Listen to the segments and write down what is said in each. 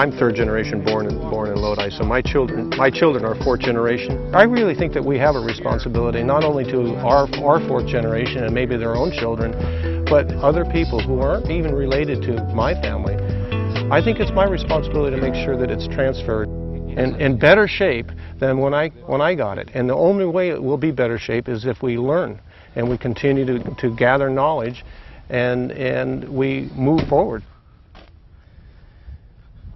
I'm third generation born in, born in Lodi, so my children, my children are fourth generation. I really think that we have a responsibility not only to our, our fourth generation and maybe their own children, but other people who aren't even related to my family. I think it's my responsibility to make sure that it's transferred in, in better shape than when I, when I got it. And the only way it will be better shape is if we learn and we continue to, to gather knowledge and, and we move forward.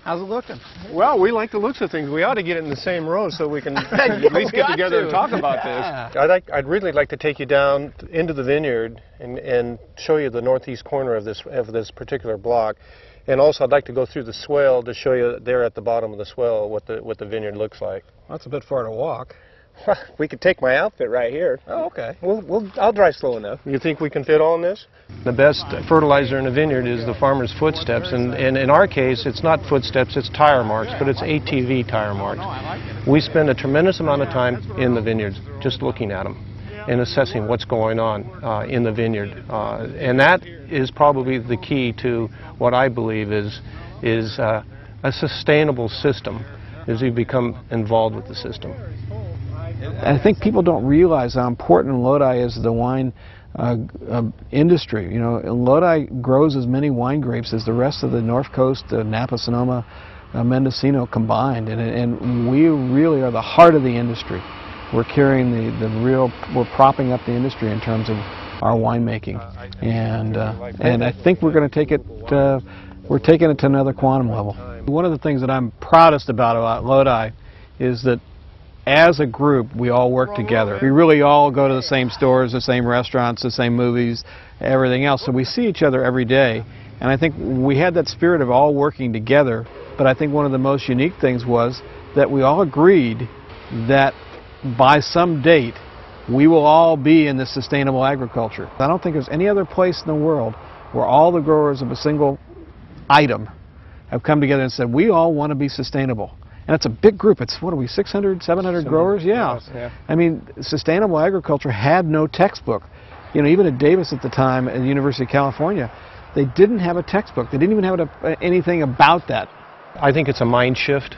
How's it looking? Well, we like the looks of things. We ought to get it in the same row so we can at least get together to. and talk about yeah. this. I'd, like, I'd really like to take you down into the vineyard and, and show you the northeast corner of this, of this particular block. And also, I'd like to go through the swale to show you there at the bottom of the swale what the, what the vineyard looks like. That's a bit far to walk. we could take my outfit right here. Oh, okay. We'll, we'll, I'll drive slow enough. You think we can fit all in this? The best fertilizer in a vineyard is the farmer's footsteps, and, and in our case, it's not footsteps, it's tire marks, but it's ATV tire marks. We spend a tremendous amount of time in the vineyards just looking at them and assessing what's going on uh, in the vineyard. Uh, and that is probably the key to what I believe is, is uh, a sustainable system as you become involved with the system. I think people don't realize how important Lodi is to the wine uh, uh, industry. You know, Lodi grows as many wine grapes as the rest of the North Coast, uh, Napa, Sonoma, uh, Mendocino combined, and, and we really are the heart of the industry. We're carrying the, the real, we're propping up the industry in terms of our winemaking, and uh, and I think we're going to take it, uh, we're taking it to another quantum level. One of the things that I'm proudest about about Lodi is that as a group, we all work together. We really all go to the same stores, the same restaurants, the same movies, everything else. So we see each other every day. And I think we had that spirit of all working together. But I think one of the most unique things was that we all agreed that by some date, we will all be in this sustainable agriculture. I don't think there's any other place in the world where all the growers of a single item have come together and said, we all want to be sustainable. And it's a big group. It's, what are we, 600, 700 growers? Yeah. yeah. I mean, sustainable agriculture had no textbook. You know, even at Davis at the time, at the University of California, they didn't have a textbook. They didn't even have a, anything about that. I think it's a mind shift.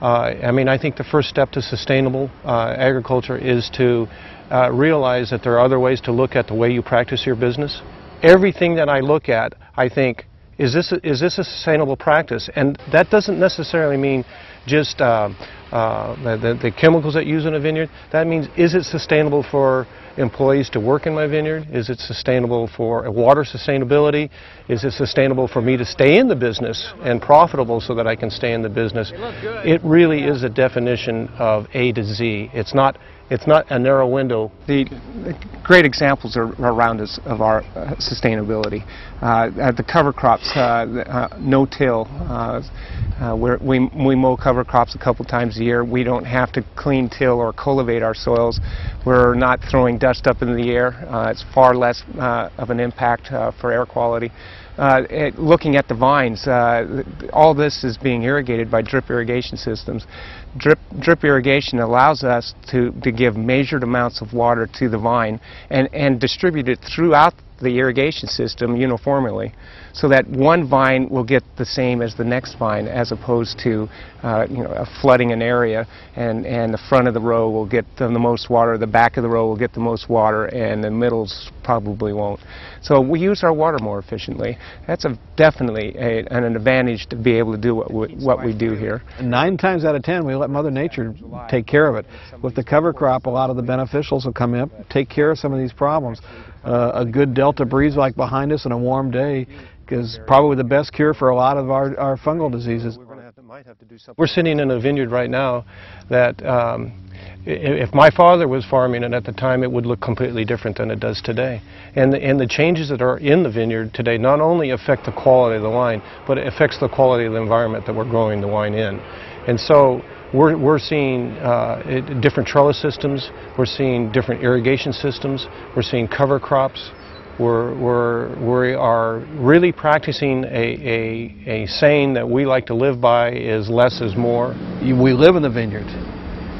Uh, I mean, I think the first step to sustainable uh, agriculture is to uh, realize that there are other ways to look at the way you practice your business. Everything that I look at, I think, is this a, is this a sustainable practice? And that doesn't necessarily mean just uh, uh, the, the, chemicals that use in a vineyard. That means is it sustainable for employees to work in my vineyard? Is it sustainable for water sustainability? Is it sustainable for me to stay in the business and profitable so that I can stay in the business? It really is a definition of A to Z. It's not it's not a narrow window. The, great examples are around us of our uh, sustainability. Uh, the cover crops, uh, uh no-till, uh, we, we mow cover crops a couple times a year. We don't have to clean till or cultivate our soils. We're not throwing dust up in the air. it's far less of an impact for air quality. Uh, looking at the vines, all this is being irrigated by drip irrigation systems. Drip, drip irrigation allows us to, to give measured amounts of water to the vine and, and distribute it throughout the irrigation system uniformly so that one vine will get the same as the next vine as opposed to uh, you know, flooding an area and, and the front of the row will get the, the most water, the back of the row will get the most water and the middles probably won't. So we use our water more efficiently. That's a, definitely a, an advantage to be able to do what we, what we do here. Nine times out of ten we let Mother Nature take care of it. With the cover crop a lot of the beneficials will come in, take care of some of these problems. Uh, a good delta breeze like behind us and a warm day is probably the best cure for a lot of our, our fungal diseases. We're sitting in a vineyard right now that um, if my father was farming it at the time, it would look completely different than it does today. And the, and the changes that are in the vineyard today not only affect the quality of the wine, but it affects the quality of the environment that we're growing the wine in. And so we're, we're seeing uh, different trellis systems, we're seeing different irrigation systems, we're seeing cover crops, we're, we're, we are really practicing a, a, a saying that we like to live by is less is more. We live in the vineyard.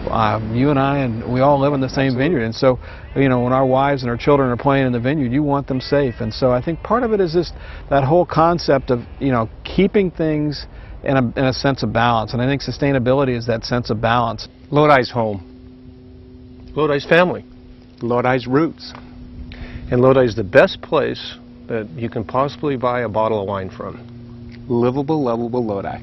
Uh, you and I and we all live in the same Absolutely. vineyard and so you know when our wives and our children are playing in the vineyard you want them safe and so I think part of it is just that whole concept of you know keeping things and a, and a sense of balance. And I think sustainability is that sense of balance. Lodi's home. Lodi's family. Lodi's roots. And Lodi is the best place that you can possibly buy a bottle of wine from. Livable, lovable Lodi.